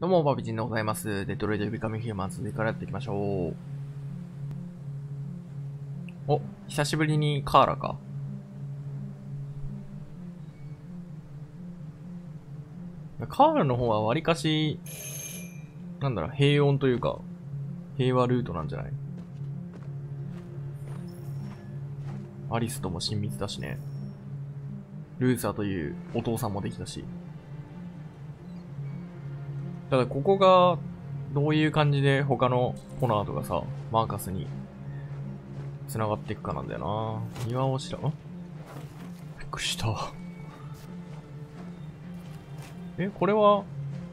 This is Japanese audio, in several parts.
どうも、バビジンでございます。デトロイト・ビカミ・ヒューマン続きからやっていきましょう。お、久しぶりにカーラか。カーラの方はわりかし、なんだろう、平穏というか、平和ルートなんじゃない？アリスとも親密だしね。ルーサーというお父さんもできたし。ただここがどういう感じで他のコナーとかさ、マーカスに繋がっていくかなんだよな。庭をしら、ん？びっくりした。え、これは、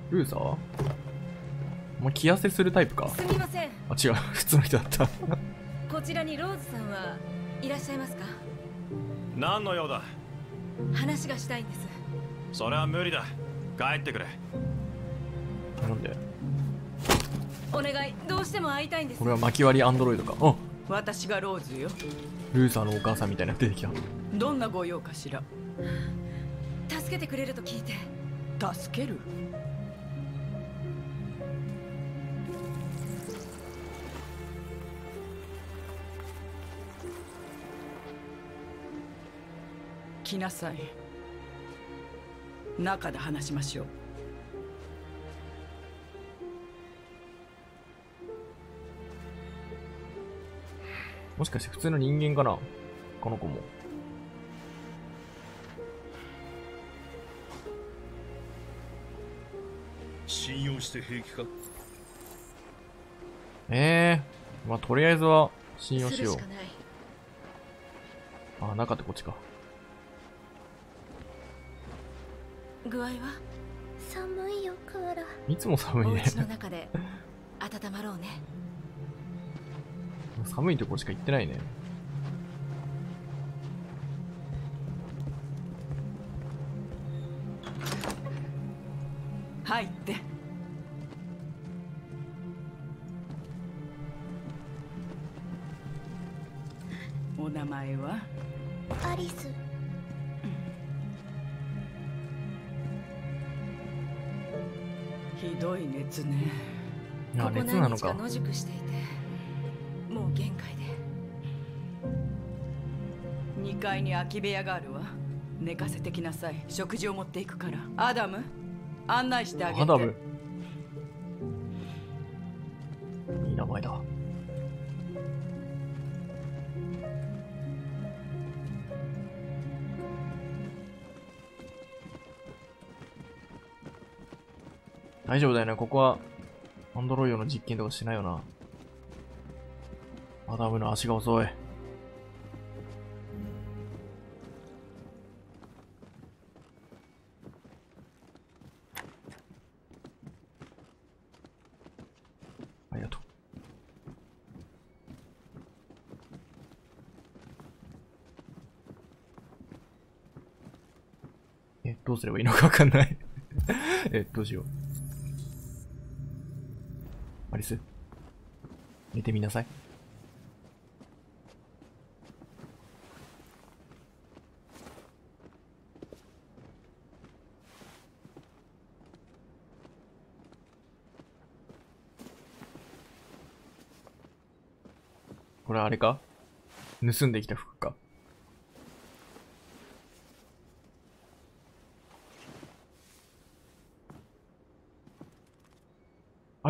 ルーサー？お前気痩せするタイプか？すみません。あ、違う。普通の人だった。こちらにローズさんはいらっしゃいますか？何の用だ？話がしたいんです。それは無理だ。帰ってくれなんで？お願い。どうしても会いたいんです。これは巻き割りアンドロイドか。あ。私がローズよ。ルーサーのお母さんみたいなの出てきた。どんなご用かしら。助けてくれると聞いて。助ける？来なさい。中で話しましょうもしかして普通の人間かな？この子も。信用して平気か？ええー。まあ、とりあえずは信用しようあ、中ってこっちか。具合は？寒いよクーラいつも寒いね。お家の中で温まろうね寒いとこしか行ってないね。入って。お名前は？アリス。ひどい熱ね。いや、ここ熱なのか。何日か野宿していて2階に空き部屋があるわ寝かせてきなさい食事を持っていくからアダム案内してあげてアダム？いい名前だ。大丈夫だよね。ここは、アンドロイドの実験とかしないよな。アダムの足が遅い。うすればいいのかわかんない。え、どうしよう。アリス。寝てみなさい。これあれか？盗んできた服か。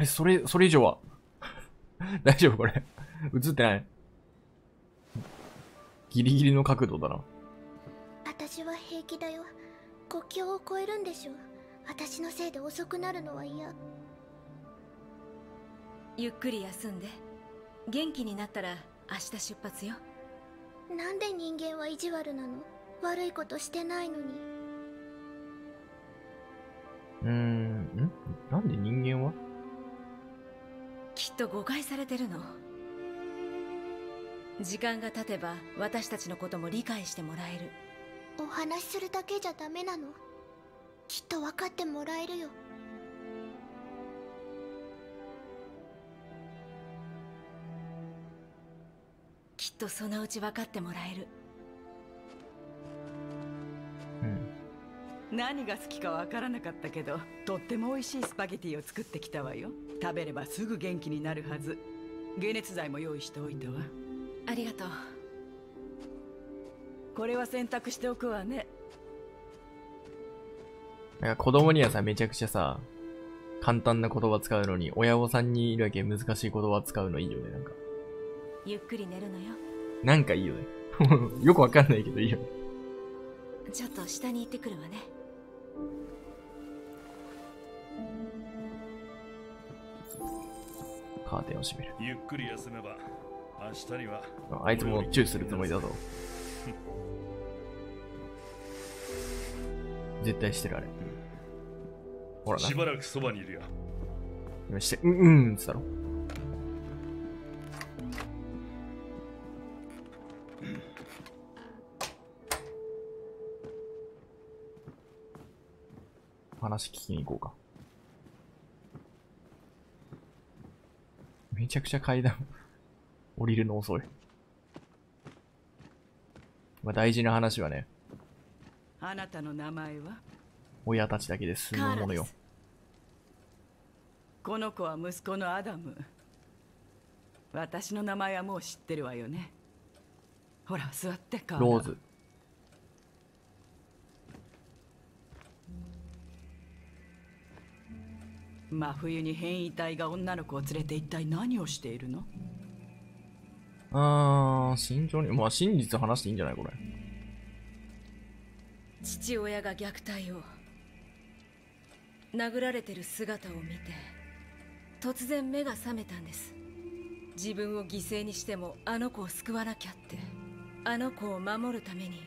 それ、それ以上は。大丈夫これ。映ってない。ギリギリの角度だな。私は平気だよ。国境を越えるんでしょ私のせいで遅くなるのは嫌。ゆっくり休んで。元気になったら明日出発よ。なんで人間は意地悪なの？悪いことしてないのに。うーん、と誤解されてるの。時間が経てば私たちのことも理解してもらえる。お話しするだけじゃダメなの？きっと分かってもらえるよ。きっとそのうち分かってもらえる何が好きかわからなかったけどとっても美味しいスパゲティを作ってきたわよ。食べればすぐ元気になるはず。解熱剤も用意しておいたわ。ありがとう。これは選択しておくわね。なんか子供にはさ、めちゃくちゃさ、簡単な言葉使うのに、親御さんにいるだけ難しい言葉使うのいいよね、なんか。ゆっくり寝るのよ。なんかいいよね。よくわかんないけどいいよね。ちょっと下に行ってくるわねカーテンを閉める。ゆっくり休めば明日にはああいつもチューするつもりだぞ。絶対してるあれ。ほらなし。ばらくそばにいるよ今して、うんうんって言ったろ。話聞きに行こうか。めちゃくちゃ階段 降りるの遅い。まあ大事な話はね、あなたの名前は？親たちだけで済むものよ。この子は息子のアダム私の名前はもう知ってるわよねほら座ってカーラローズ。真冬に変異体が女の子を連れて一体何をしているの？あー、慎重に。まあ真実話していいんじゃないこれ。父親が虐待を。殴られてる姿を見て突然目が覚めたんです。自分を犠牲にしてもあの子を救わなきゃって。あの子を守るために。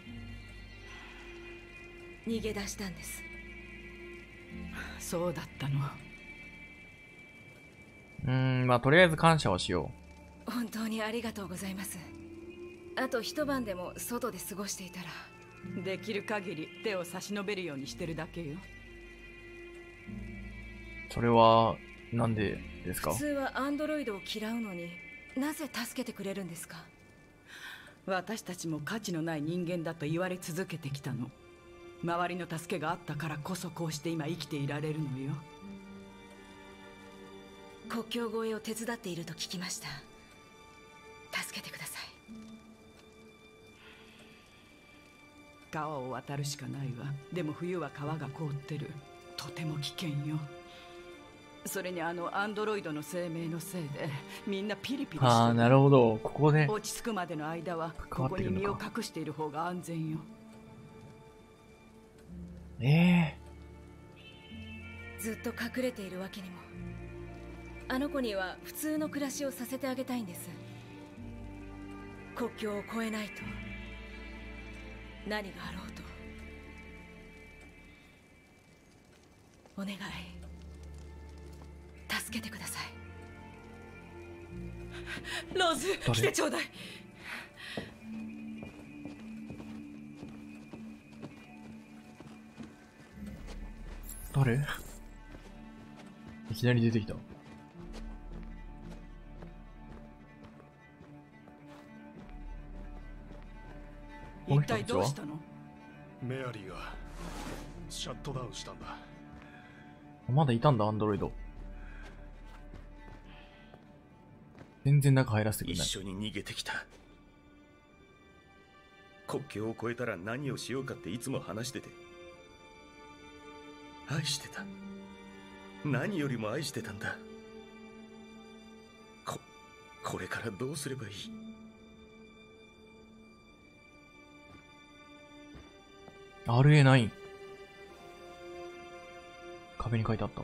逃げ出したんです。そうだったのうーん、まあとりあえず感謝はしよ本当にありがとうございます。あと一晩でも外で過ごしていたら。できる限り手を差し伸べるようにしてるだけよ。う。それは、なんでですか？普通はアンドロイドを嫌うのになぜ助けてくれるんですか？私たちも価値のない人間だと言われ続けてきたの周りの助けがあったからこそこうして今生きていられるのよ国境越えを手伝っていると聞きました。助けてください。川を渡るしかないわ。でも冬は川が凍ってる。とても危険よ。それにあのアンドロイドの生命のせいでみんなピリピリしてる。ああ、なるほど。ここで、落ち着くまでの間は関ここに身を隠している方が安全よ。ええ。ずっと隠れているわけにもあの子には普通の暮らしをさせてあげたいんです。国境を越えないと。何があろうと。お願い。助けてください。ローズ誰？来てちょうだい。誰？いきなり出てきた。一体どうしたの？メアリーがシャットダウンしたんだ。まだいたんだ、アンドロイド。全然中入らせてくれない。一緒に逃げてきた。国境を越えたら何をしようかっていつも話してて。愛してた。何よりも愛してたんだ。ここれからどうすればいい「RA9」壁に書いてあった。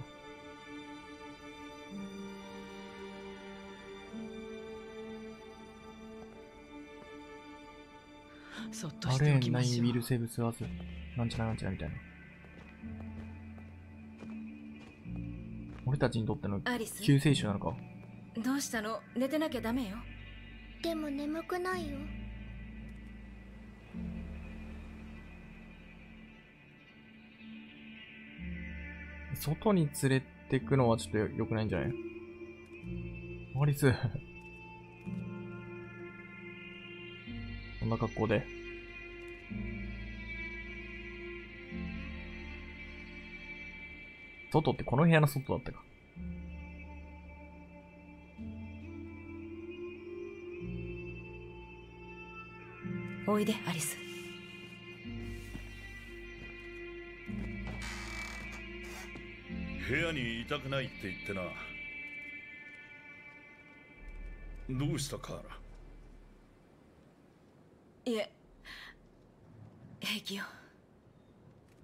そっとしておきま RA9 しょうウィルセーブスワーズ。なんちゃらなんちゃらみたいな。俺たちにとってのアリス？救世主なのか？どうしたの？寝てなきゃダメよでも眠くないよ外に連れてくのはちょっと良くないんじゃない？アリス。こんな格好で。外ってこの部屋の外だったか。おいでアリス部屋にいたくないって言ってな。どうしたカーラ？いえ平気よ。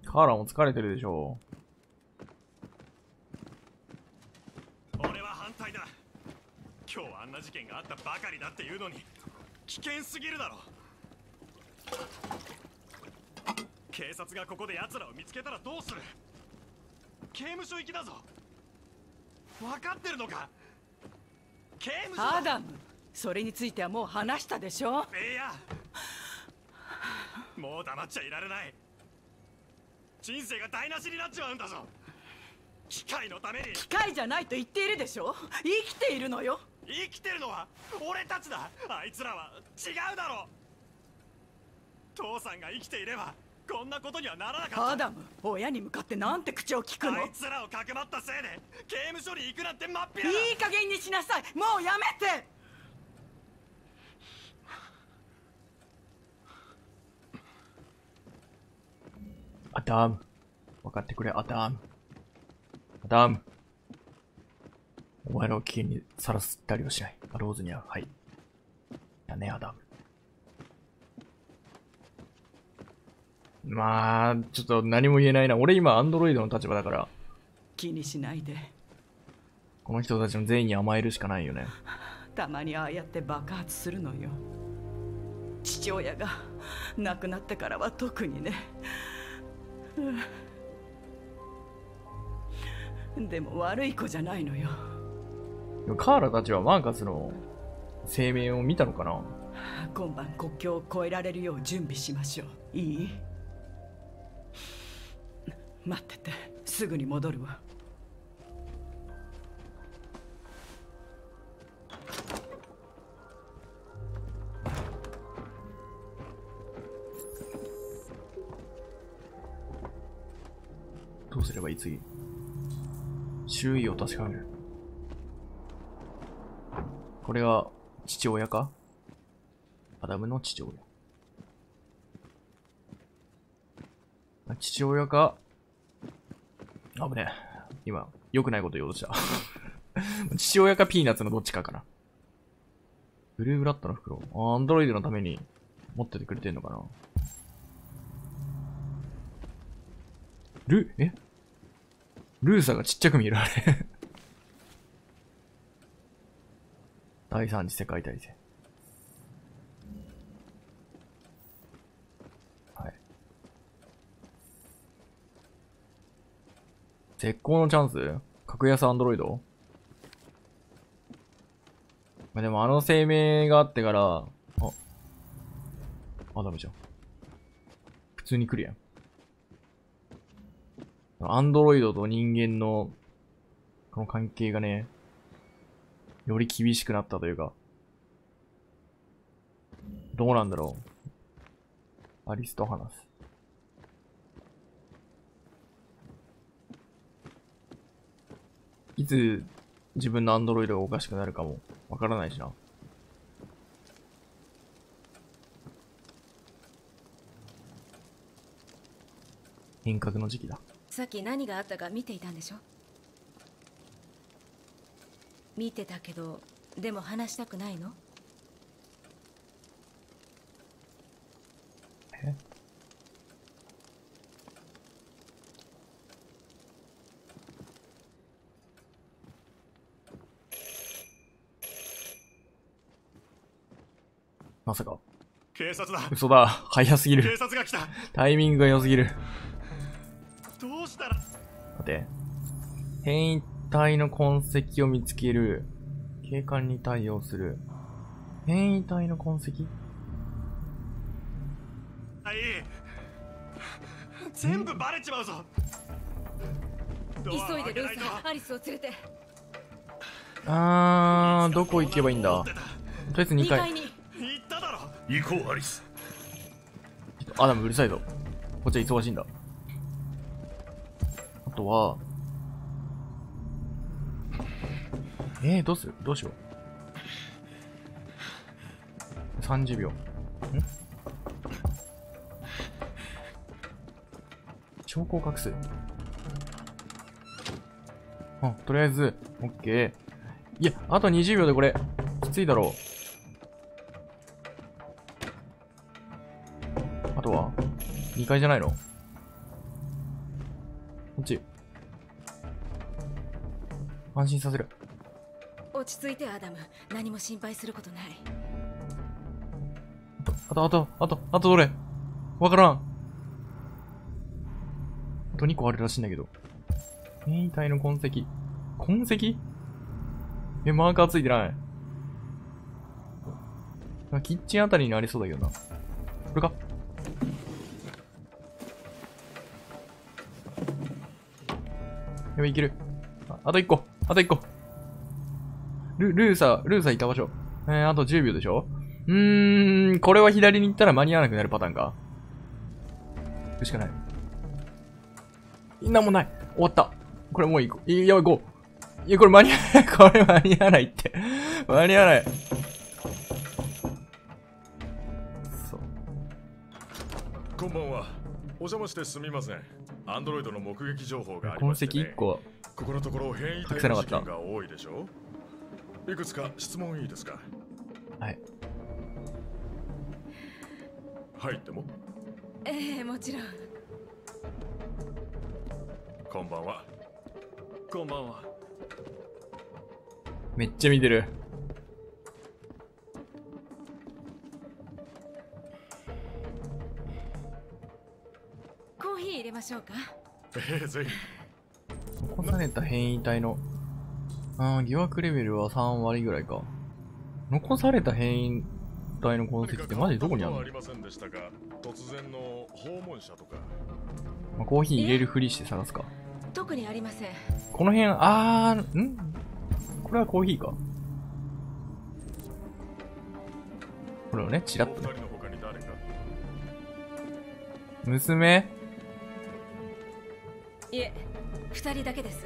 カーラも疲れてるでしょ俺は反対だ。今日はあんな事件があったばかりだっていうのに危険すぎるだろ。警察がここで奴らを見つけたらどうする？刑務所行きだぞ。分かってるのか？刑務所だ。アダムそれについてはもう話したでしょ？いや。もう黙っちゃいられない。人生が台無しになっちまうんだぞ。機械のために。機械じゃないと言っているでしょ？生きているのよ。生きてるのは俺たちだ。あいつらは違うだろ父さんが生きていればこんなことにはならなかったアダム親に向かってなんて口を聞くの？いあいつらをかくまったせいで刑務所に行くなんてまっぴらだい加減にしなさいもうやめてアダム。分かってくれ、アダム。アダム。お前らを危険にさらすったりはしない。あ、ローズには、はい。だね、アダム。まあ、ちょっと何も言えないな。俺今、アンドロイドの立場だから、気にしないで。この人たちの善意に甘えるしかないよね。たまにああやって爆発するのよ。父親が亡くなってからは特にね。うんでも悪い子じゃないのよ。カーラたちはマーカスの声明を見たのかな。今晩国境を越えられるよう準備しましょう。いい？待ってて。すぐに戻るわ。どうすればいい？次。周囲を確かめる。これが父親か？アダムの父親。父親か？あぶねえ。今、良くないこと言おうとした。父親かピーナッツのどっちかかな。ブルーブラッドの袋。あアンドロイドのために持っててくれてんのかなル、え？ルーサがちっちゃく見えるあれ 第三次世界大戦。絶好のチャンス？格安アンドロイド？まあ、でもあの声明があってから、あ、あ、ダメじゃん。普通に来るやん。アンドロイドと人間の、この関係がね、より厳しくなったというか、どうなんだろう。アリスと話す。いつ自分のアンドロイドがおかしくなるかもわからないしな。変革の時期だ。さっき何があったか見ていたんでしょ？見てたけどでも話したくないのえまさか。警察だ嘘だ。早すぎ警る。察が来たタイミングが良すぎる。どうしたら待て。変異体の痕跡を見つける。警官に対応する。変異体の痕跡？はい全部バレちまうぞ急いでルーサーアリスを連れてあー、どこ行けばいいんだ？とりあえず2 2階。階に行こうアリス。アダムうるさいぞ。こっちは忙しいんだ。あとはえー、どうする？どうしよう？30秒。ん？証拠を隠す？あとりあえず OK いやあと20秒でこれきついだろう。?2 階じゃないの？こっち。安心させる。落ち着いてアダム何も心配することないあと、あと、あと、あとどれ？わからん。あと2個あるらしいんだけど。変異体の痕跡。痕跡？え、マーカーついてない。あキッチンあたりにありそうだけどな。これかやばい、いける。ああと1個。あと1個。ル、ルーサー、ルーサーいた場所。えー、あと10秒でしょ？うーん、これは左に行ったら間に合わなくなるパターンか。行くしかない。なんもない。終わった。これもう行こう。いやばい、行こう。いや、これ間に合わない。これ間に合わないって。間に合わない。そう。こんばんはお邪魔してすみませんアンドロイドの目撃情報がありまして、ね、1個。ここのところ変異体の事件が多いでしょいくつか質問いいですかはい。入ってもええもちろんこんばんはこんばんはめっちゃ見てる。入れましょうかええぜひ残された変異体の、あー疑惑レベルは3割ぐらいか。残された変異体の痕跡ってマジでどこにあるの？ありませんでしたか突然の訪問者とかまあ、コーヒー入れるふりして探すか。特にありませんこの辺、あー、ん？これはコーヒーか。これをね、チラッとね。娘？いえ二人だけです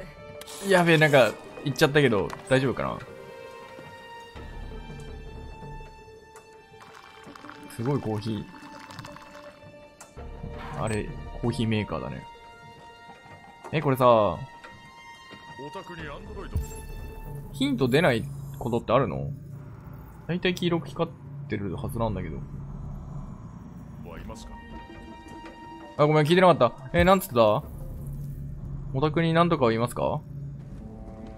やべえ、なんか、言っちゃったけど、大丈夫かな？すごいコーヒー。あれ、コーヒーメーカーだね。え、これさ、お宅にアンドロイドヒント出ないことってあるの？大体黄色く光ってるはずなんだけど。あ、ごめん、聞いてなかった。えーなんつってた？お宅に何とかは言いますか？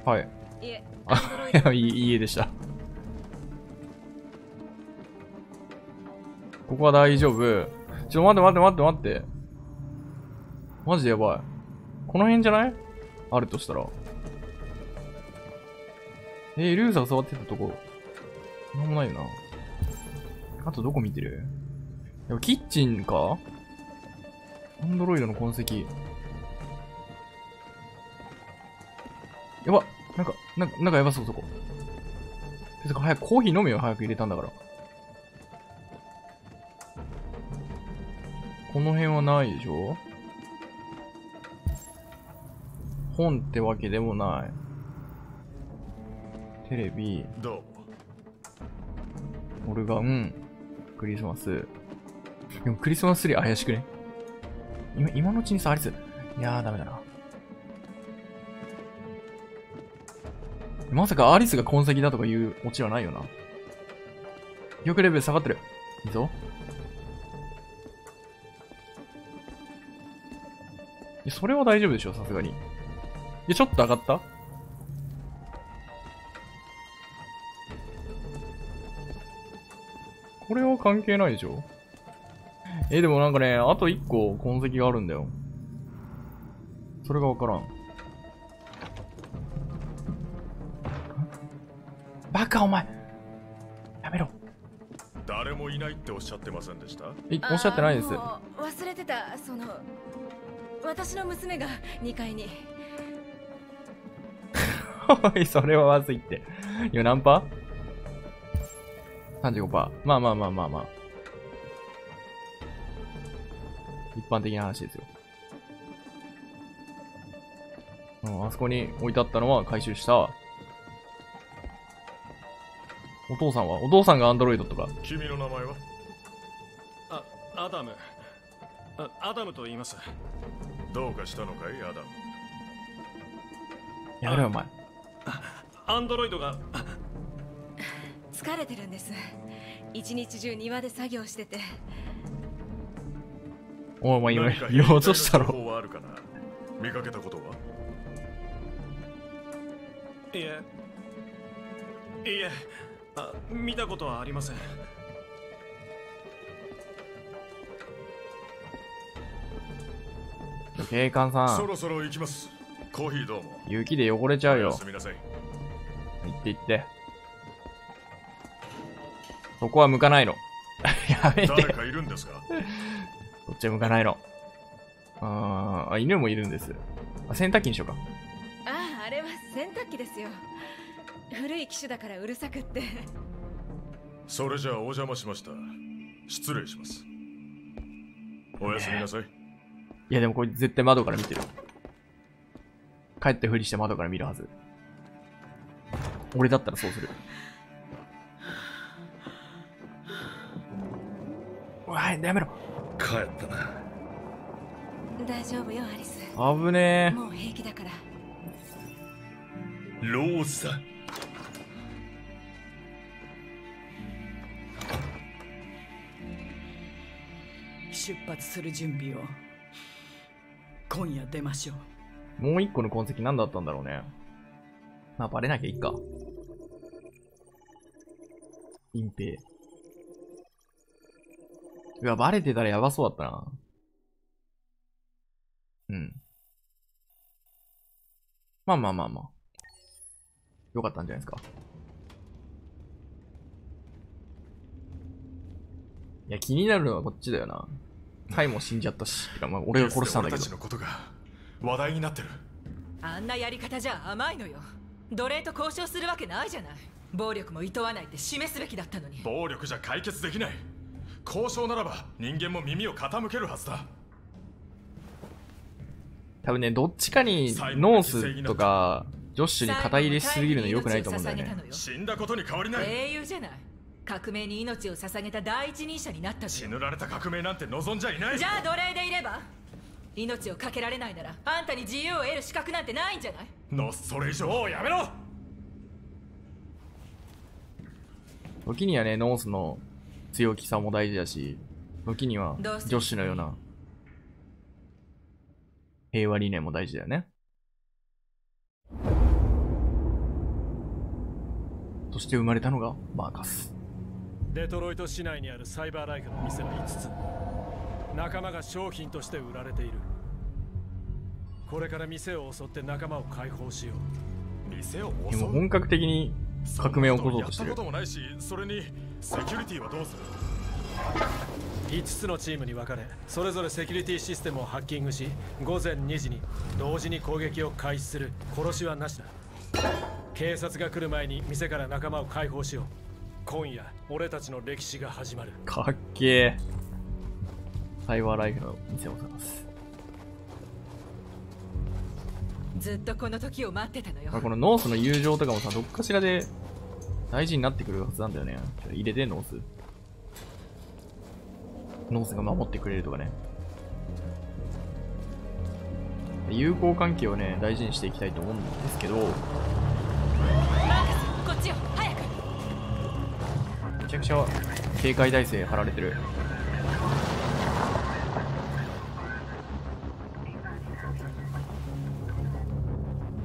はい。いえあ、いや、い家でした。ここは大丈夫？ちょ、待って待って待って待って。マジでやばい。この辺じゃない？あるとしたら。えー、ルーザー触ってたとこ。なんもないよな。あとどこ見てる？やっぱキッチンか？アンドロイドの痕跡。やばなんか、なんか、なんかやばそう、そこ。てか、早くコーヒー飲めよ、早く入れたんだから。この辺はないでしょ？本ってわけでもない。テレビ、どう？もオルガン、クリスマス。でもクリスマスツリー怪しくね？今、今のうちにさ、アリス。いやー、ダメだな。まさかアリスが痕跡だとかいうオチはないよな。記憶レベル下がってる。いいぞ。いや、それは大丈夫でしょ、さすがに。いや、ちょっと上がった？これは関係ないでしょ？え、でもなんかね、あと1個痕跡があるんだよ。それがわからん。バカお前やめろ。誰もいないっておっしゃってませんでした？え、おっしゃってないです。忘れてたその私の娘が2階に おい、それはまずいって。今何パー ?35%。まあまあまあまあまあ。一般的な話ですよ。うん、あそこに置いてあったのは回収した。お父さんは？お父さんがアンドロイドとか？君の名前は？あアダム。あアダムと言います。どうかしたのかい？アダム。やめろよ、お前。アンドロイドが。疲れてるんです。一日中庭で作業してて。お前今何か、言おうとしたろ。報はあるかな？見かけたことは？いえ。いえあ見たことはありません警官さん、そろそろ行きますコーヒーどうも雪で汚れちゃうよす。みなさい行って行って。そこは向かないの。やめて。誰かいるんですか？こっちは向かないの。あーあ、犬もいるんです。あ洗濯機にしようか。あああれは洗濯機ですよ古い機種だからうるさくってそれじゃあお邪魔しました失礼しますおやすみなさいいやでもこれ絶対窓から見てる。帰ってふりして窓から見るはず。俺だったらそうする。おい、やめろ。帰ったな大丈夫よアリス危ねえ。もう平気だからローズ出発する準備を今夜出ましょうもう一個の痕跡何だったんだろうね。まあ、バレなきゃいいか。隠蔽。うわ、バレてたらやばそうだったな。うん。まあまあまあまあ。よかったんじゃないですか。いや、気になるのはこっちだよな。カイも死んじゃったし。まあ、俺が殺したんだけ俺たちど。のことが話題になってる。あんなやり方じゃ甘いのよ。奴隷と交渉するわけないじゃない。暴力も厭わないって示すべきだったのに。暴力じゃ解決できない。交渉ならば人間も耳を傾けるはずだ。多分ね、どっちかにノースとかジョッシュに肩入れしすぎるの良くないと思うんだよね。死んだことに変わりない。英雄じゃない革命に命を捧げた第一人者になったのよ死ぬられた革命なんて望んじゃいない。じゃあ奴隷でいれば命をかけられないならあんたに自由を得る資格なんてないんじゃない？のそれ以上やめろ。時にはね、ノースの強気さも大事だし、時にはどうする？ジョッシュのような平和理念も大事だよね。そして生まれたのがマーカス。デトロイト市内にあるサイバーライフの店は5つ。仲間が商品として売られている。これから店を襲って仲間を解放しよう。店をで襲う？も本格的に革命を起こそうとしてる。やったこともないしそれにセキュリティはどうする？5つのチームに分かれそれぞれセキュリティシステムをハッキングし午前2時に同時に攻撃を開始する。殺しはなしだ。警察が来る前に店から仲間を解放しよう。今夜俺たちの歴史が始まるかっけえ。サイバーライフの店を探す。ずっとこの時を待ってたのよまあこのノースの友情とかもさ、どっかしらで大事になってくるはずなんだよね。入れて、ノース。ノースが守ってくれるとかね。友好関係をね、大事にしていきたいと思うんですけど、ちゃくちゃ警戒態勢張られてる。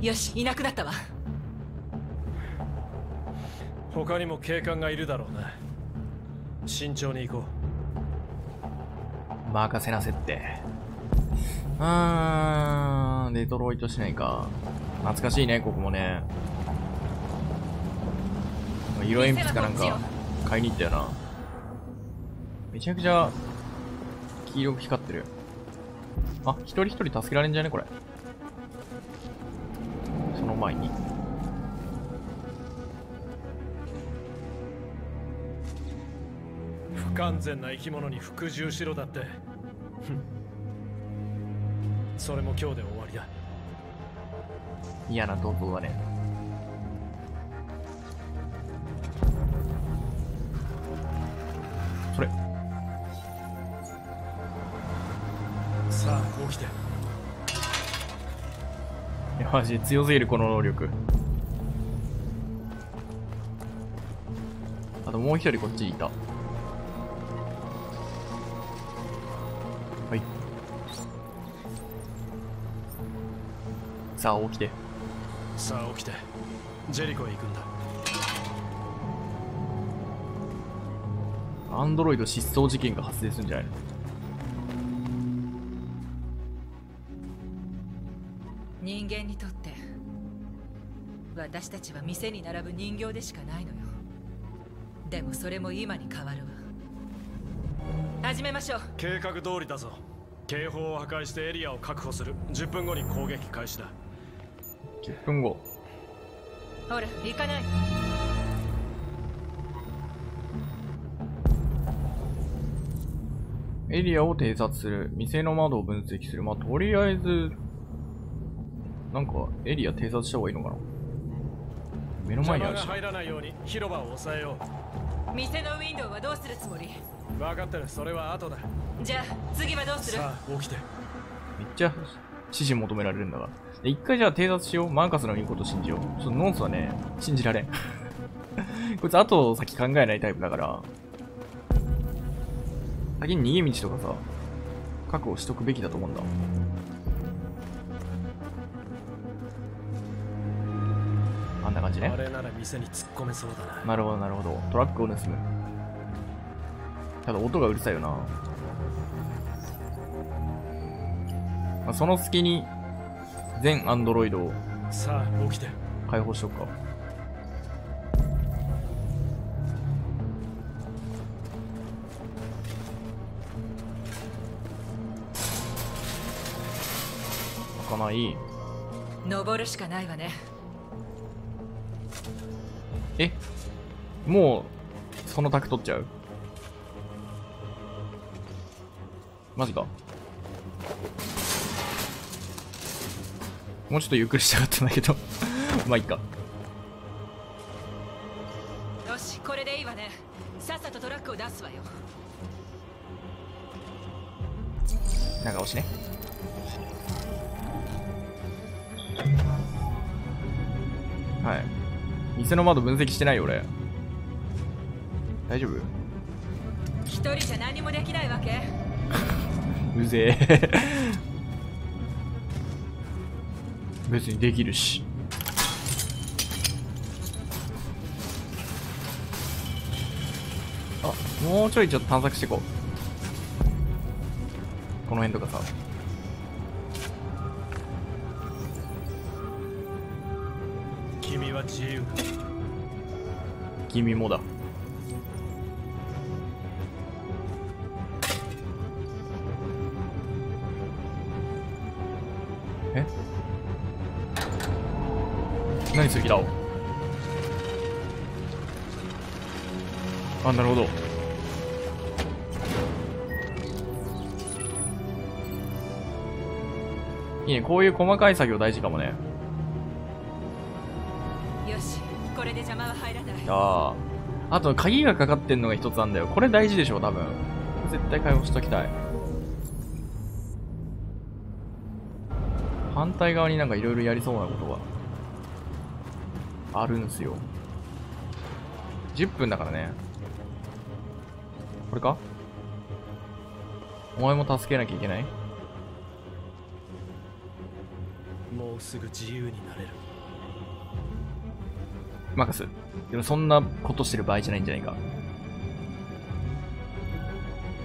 よしいなくなったわ他にも警官がいるだろうな慎重に行こ任せなせって。あー、デトロイト市内か。懐かしいね、ここもね。色鉛筆かなんか買いに行ったよな。めちゃくちゃ黄色く光ってる。あ、一人一人助けられんじゃね？これ。その前に。う不完全な生き物に服従しろだって それも今日で終わりだ嫌な銅像だね。マジで強すぎる、この能力。あともう一人こっちにいた。はい。さあ、起きて。さあ起きてジェリコへ行くんだアンドロイド失踪事件が発生するんじゃないの？私たちは店に並ぶ人形でしかないのよでもそれも今に変わるわ始めましょう計画通りだぞ警報を破壊してエリアを確保する10分後に攻撃開始だ ?10 分後。ほら行かないエリアを偵察する。店の窓を分析する。まあ、とりあえず、なんか、エリア偵察した方がいいのかな目の前にあるし。邪魔が入らないように広場を抑えよ店のウィンドウはどうするつもり？う分かってるそれは後だじゃあ次はどうする？さあ起きてめっちゃ指示求められるんだから。で一回じゃあ偵察しよう。マーカスの言うこと信じよう。ちょっとノースはね、信じられん。こいつ後先考えないタイプだから、先に逃げ道とかさ、確保しとくべきだと思うんだ。な感じねあ。れなら店に突っ込めそうだななるほど、なるほど。トラックを盗む。ただ音がうるさいよな。まあ、その隙に、全アンドロイドをさあ起きて解放しとくか。開かない。登るしかないわねえ？もう、その卓取っちゃう？マジか？もうちょっとゆっくりしたかったんだけど。まあいいか。よしこれでいいわねさっさとトラックを出すわよ長押しね。はい。店の窓分析してないよ、俺。大丈夫？一人じゃ何もできないわけ うぜえ。別にできるし。あ、もうちょいちょっと探索していこう。この辺とかさ。自由君もだ。え？何する気だ？あ、なるほど。いいね、こういう細かい作業大事かもね。邪魔は入らないああ。あと、鍵がかかってんのが一つあんだよ。これ大事でしょ、多分。絶対解放しときたい。反対側になんかいろいろやりそうなことがあるんすよ。10分だからね。これか？お前も助けなきゃいけない？もうすぐ自由になれるマカス。でもそんなことしてる場合じゃないんじゃないか。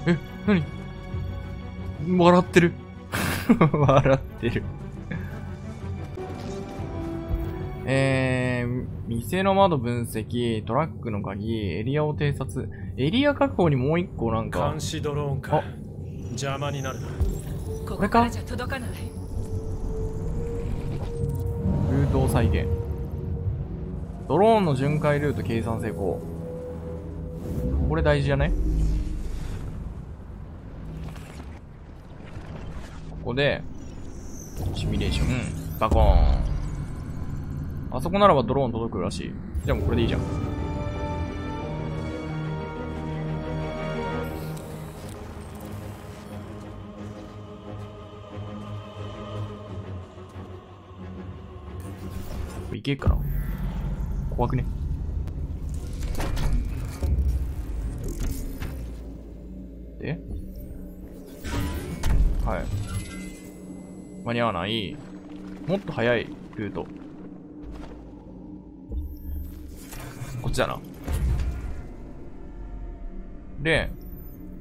え、なに笑ってる。笑ってる。えー、店の窓分析、トラックの鍵、エリアを偵察。エリア確保にもう一個なんか監、視ドローンか邪魔になるなここれかこじゃ届かないルートを再現。ドローンの巡回ルート計算成功。これ大事じゃない？ここで、シミュレーション、バコーン。あそこならばドローン届くらしい。じゃあもうこれでいいじゃん。いけっかな？怖くね？ではい。間に合わない？もっと早いルート。こっちだな。で、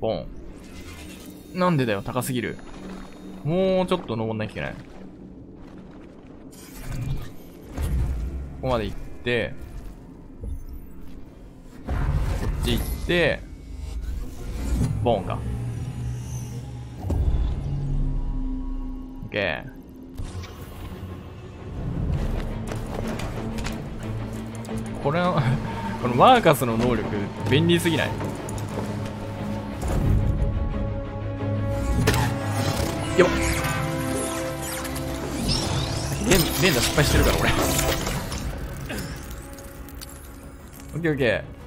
ボン。なんでだよ、高すぎる。もうちょっと登んなきゃいけない。ここまで行って、ち行って、ボンか。オッケー。これの、このマーカスの能力、便利すぎない？よっ連連打失敗してるから俺オッケーオッケー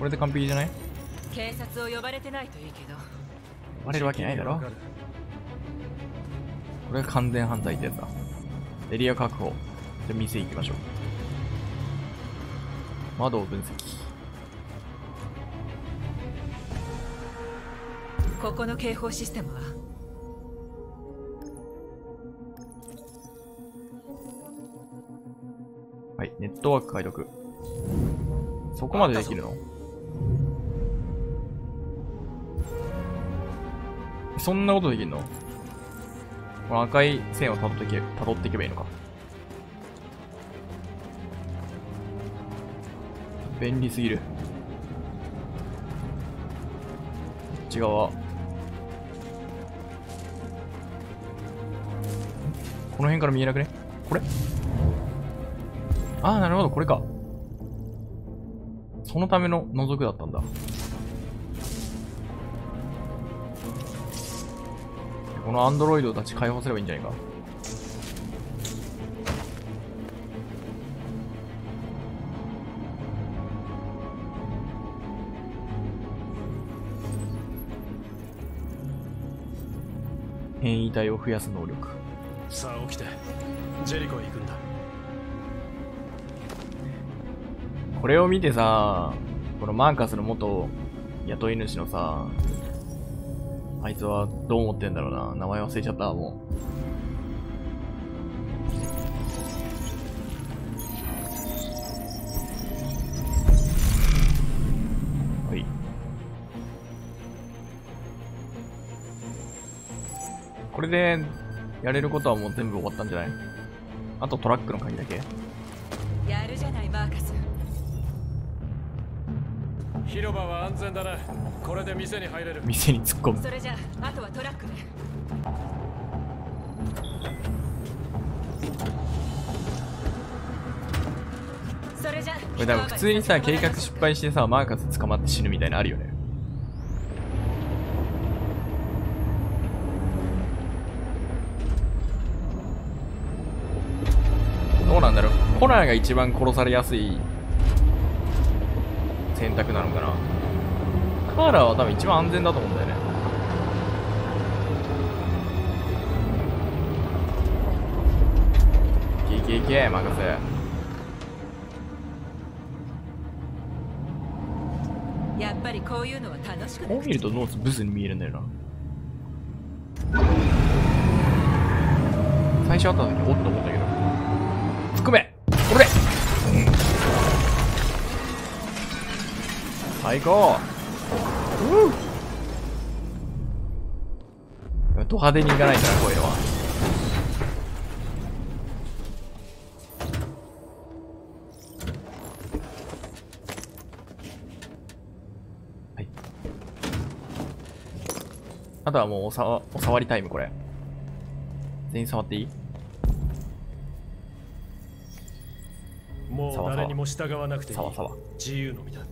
これで完璧じゃない？警察を呼ばれてないといいけど。割れるわけないだろ。これが完全犯罪ってやつだ。エリア確保。じゃあ店行きましょう。窓を分析。ここの警報システムは？はい、ネットワーク解読。そこまでできるの？そんなことできるの？この赤い線を辿ってけ、辿っていけばいいのか。便利すぎる。こっち側。この辺から見えなくね？これ？ああ、なるほど、これか。そのための覗くだったんだ。このアンドロイドたち解放すればいいんじゃないか？変異体を増やす能力。さあ起きてジェリコへ行くんだこれを見てさ、このマーカスの元雇い主のさ、あいつはどう思ってんだろうな。名前忘れちゃった、もう。はい。これで、やれることはもう全部終わったんじゃない？あとトラックの鍵だけ？やるじゃないマーカス広場は安全だなこれで店に入れる店に突っ込む。それじゃああとはトラックでそれじゃこれ多分普通にさ、計画失敗してさ、マーカス捕まって死ぬみたいなのあるよね。どうなんだろう。コナーが一番殺されやすい選択なのかな。カーラーは多分一番安全だと思うんだよね。いけいけいけ、任せ。やっぱりこういうのは楽しくなこう見るとノーツブスに見えるんだよな。最初会った時おっと思ったけど。最高う。うド派手にいかないからこういうのは。あとはもうおさわお触りタイムこれ。全員触っていい？もう誰にも従わなくていい。さわさわ自由の身だ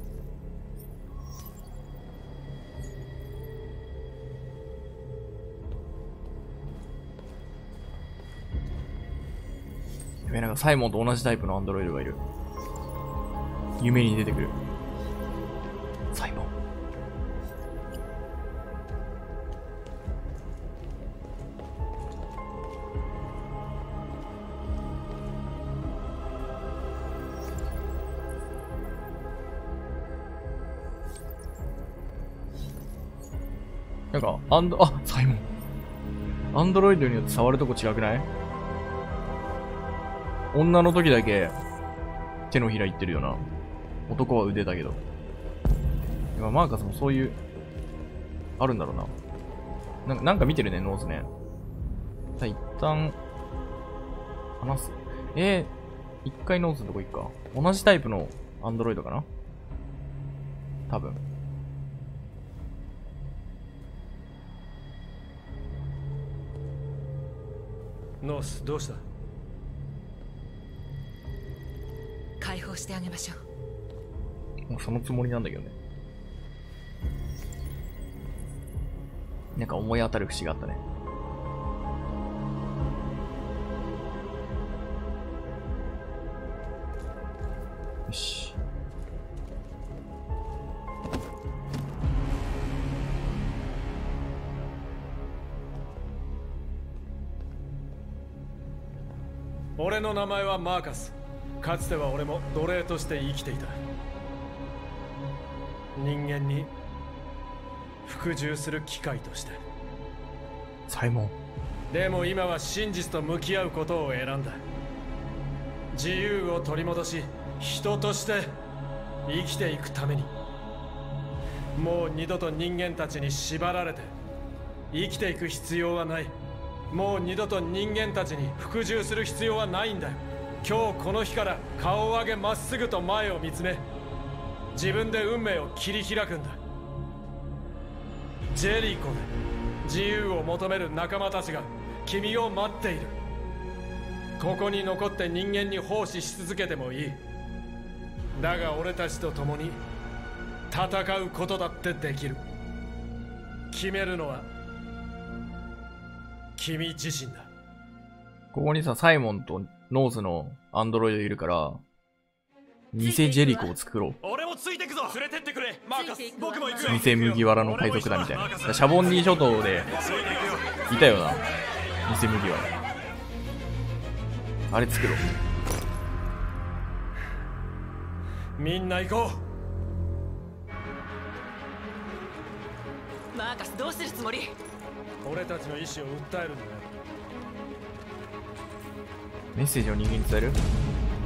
え、なんかサイモンと同じタイプのアンドロイドがいる。夢に出てくる。サイモン。なんか、アンド、あ、サイモン。アンドロイドによって触るとこ違くない？女の時だけ手のひらいってるよな。男は腕だけど。今、マーカスもそういう、あるんだろうな。なんか、なんか見てるね、ノースね。じゃあ一旦、話す。えー、一回ノースのとこ行くか。同じタイプのアンドロイドかな？多分。ノースどうした？してあげましょうもうそのつもりなんだけどね。なんか思い当たる節があったね。よし。俺の名前はマーカスかつては俺も奴隷として生きていた。人間に服従する機械として。サイモン。でも今は真実と向き合うことを選んだ。自由を取り戻し人として生きていくために。もう二度と人間たちに縛られて生きていく必要はない。もう二度と人間たちに服従する必要はないんだよ今日この日から顔を上げまっすぐと前を見つめ自分で運命を切り開くんだ。ジェリコで自由を求める仲間たちが君を待っている。ここに残って人間に奉仕し続けてもいい。だが俺たちと共に戦うことだってできる。決めるのは君自身だ。ここにさ、サイモンとノースのアンドロイドいるから、偽ジェリコを作ろう。俺もついてくぞ連れてってくれマーカス僕も行くよ偽麦わらの海賊だみたいな。シャボンディ諸島でいたよな。偽麦わら。あれ作ろう。みんな行こマーカスどうするつもり？う俺たちの意志を訴えるんだよメッセージを人間に伝える？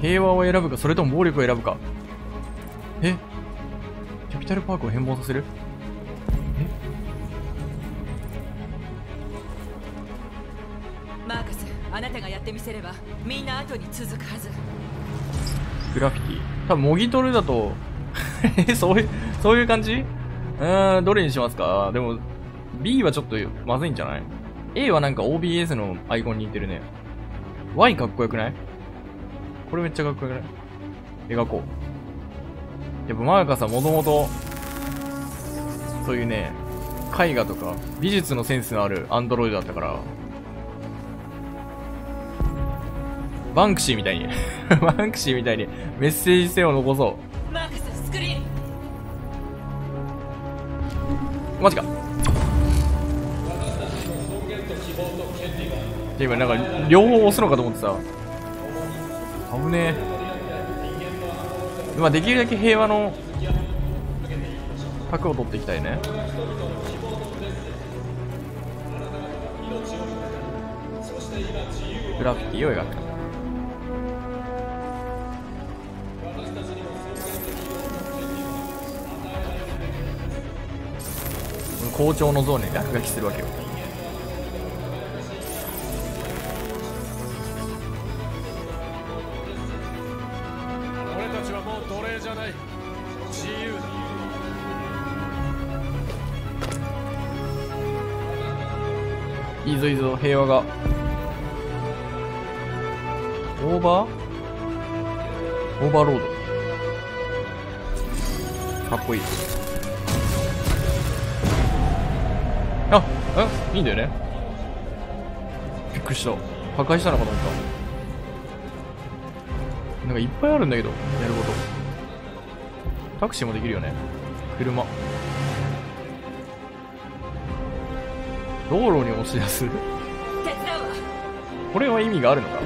平和を選ぶか、それとも暴力を選ぶか？え？キャピタルパークを変貌させる？マーカスあなたがやってみせればみんな後に続くはずグラフィティ？多分、モギトルだと、え、そういう、そういう感じ？うーん、どれにしますか？でも、B はちょっとまずいんじゃない ?A はなんか OBS のアイコンに似てるね。Y かっこよくない？これめっちゃかっこよくない？描こう。やっぱマーカスはもともと、そういうね、絵画とか美術のセンスのあるアンドロイドだったから、バンクシーみたいに バンクシーみたいにメッセージ性を残そう。マジか。今なんか両方押すのかと思ってさ。危ねえ。まあできるだけ平和の角を取っていきたいね。グラフィティを描く。校長の像に落書きするわけよいいぞいいぞ平和が。オーバー？オーバーロード。かっこいい。あえいいんだよね。びっくりした。破壊したのかと思った。なんかいっぱいあるんだけどやること。タクシーもできるよね。車。道路に押し出すこれは意味があるのか？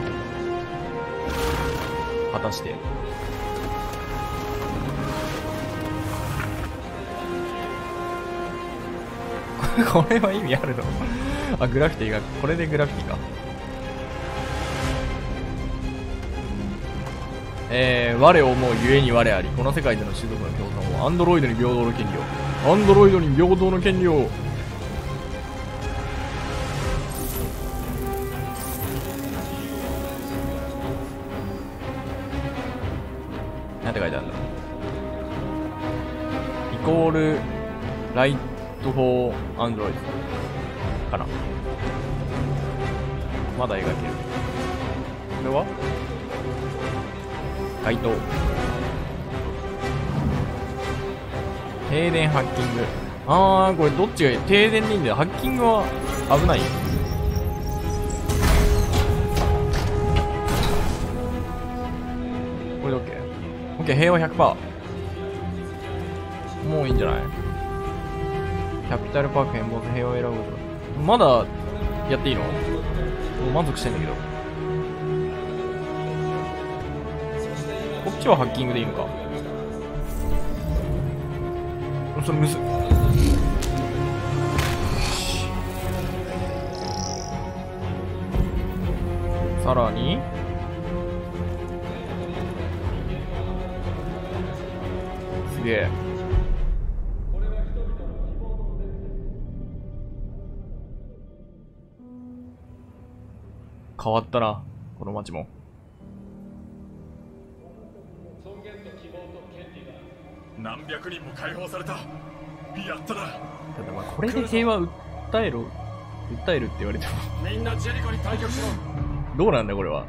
果たして これは意味あるの？あ、グラフィティが、これでグラフィティか。えー、我を思うゆえに我あり。この世界での種族の共存をアンドロイドに平等の権利を。アンドロイドに平等の権利を。ライトフォーアンドロイドかな。まだ描ける。これは？回答。停電ハッキング。あー、これどっちがいい？停電でいいんだよ。ハッキングは危ないよ。これで OK。OK、平和100%。もういいんじゃない？キャピタルパーク変貌平和を選ぶと。まだやっていいの？もう満足してんだけど。こっちはハッキングでいいのか？それむず。さらにすげえ。変わったな、この街も。何百人も解放された。やったな。ただまあこれで平和訴えろ、訴えるって言われても。みんなジェリコに退局しろ。どうなんだこれは。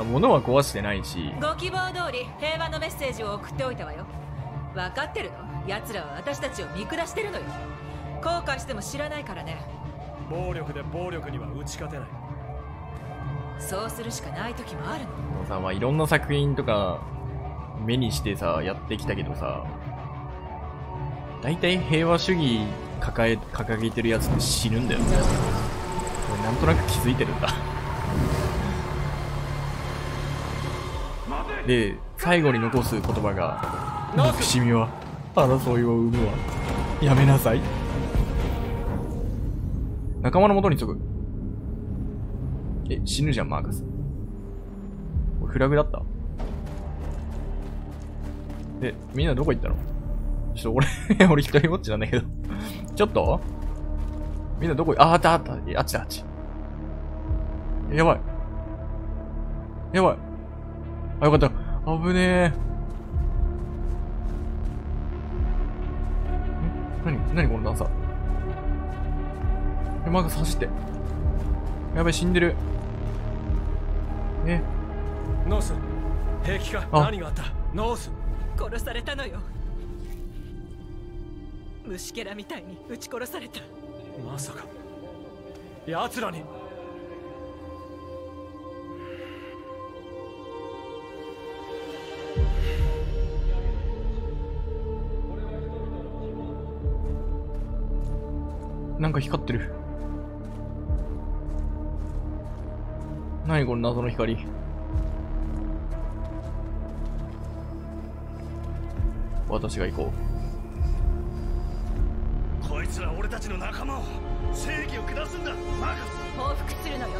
あ物は壊してないし、ご希望通り平和のメッセージを送っておいたわよ。分かってるの？奴らは私たちを見下してるのよ。後悔しても知らないからね暴力で暴力には打ち勝てないそうするしかない時もあるのさ、まあいろんな作品とか目にしてさ、やってきたけどさ、大体平和主義抱え、掲げてるやつって死ぬんだよ。俺なんとなく気づいてるんだ。で、最後に残す言葉が、憎しみは争いを生むわ。やめなさい。仲間のもとに急ぐ。え、死ぬじゃん、マーカス。これフラグだったで、みんなどこ行ったの？ちょっと俺 俺一人ぼっちなんだけどちょっと？みんなどこ、あ、あったあった。あっちだ、あっち。やばい。やばい。あ、よかった。危ねえ。ん何？何この段差？え、マーカス走って。やばい、死んでる。え、ノース平気か？あ。何があった？ノース。殺されたのよ。虫けらみたいに撃ち殺された。まさか。奴らに。なんか光ってる。何この謎の光。私が行ここいつら俺たちの仲間を正義を下すんだマーカス報復するのよ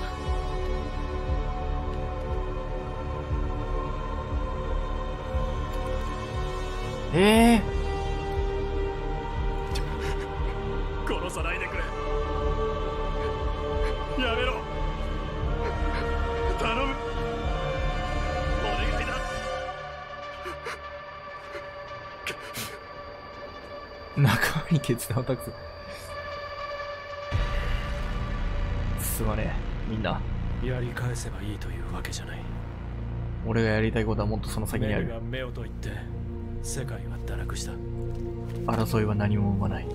う。ええ殺に決断を託す。すまねえ、みんな。やり返せばいいというわけじゃない俺がやりたいことはもっとその先にある。メルが目をと言って世界は堕落した争いは何も生まない。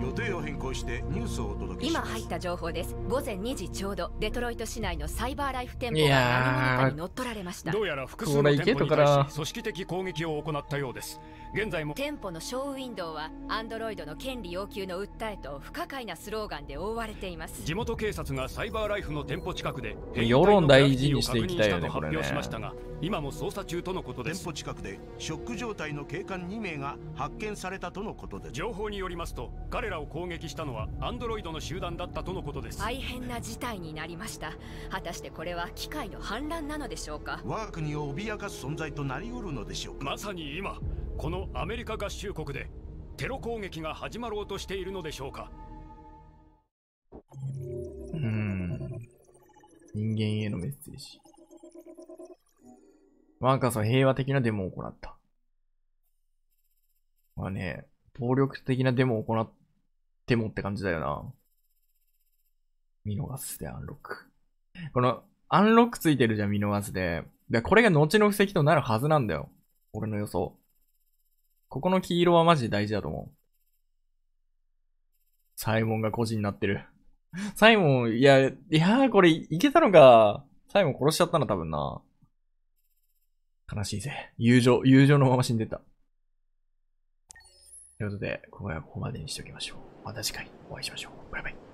予定を変行してニュースをお届けします。今入った情報です。午前2時ちょうどデトロイト市内のサイバーライフ店舗が何者かに乗っ取られました。どうやら。複数の店舗に対し組織的攻撃を行ったようです。現在も店舗のショーウィンドウはアンドロイドの権利要求の訴えと不可解なスローガンで覆われています。地元警察がサイバーライフの店舗近くで世論大事にしていきたいよねこれね。発表しましたが今も捜査中とのことです。店舗近くでショック状態の警官2名が発見されたとのことです。情報によりますと彼らを攻撃したのはアンドロイドの集団だったとのことです大変な事態になりました果たしてこれは機械の反乱なのでしょうか？我が国を脅かす存在となりうるのでしょうか？まさに今このアメリカ合衆国でテロ攻撃が始まろうとしているのでしょうか？うん。人間へのメッセージ。マーカスは平和的なデモを行った。まあね、暴力的なデモを行ってもって感じだよな。見逃すでアンロック。この、アンロックついてるじゃん、見逃すで。で、これが後の布石となるはずなんだよ。俺の予想。ここの黄色はマジで大事だと思う。サイモンが個人になってる。サイモン、いや、いやー、これ、いけたのか。サイモン殺しちゃったな、多分な。悲しいぜ。友情、友情のまま死んでた。ということで、今回はここまでにしておきましょう。また次回お会いしましょう。バイバイ。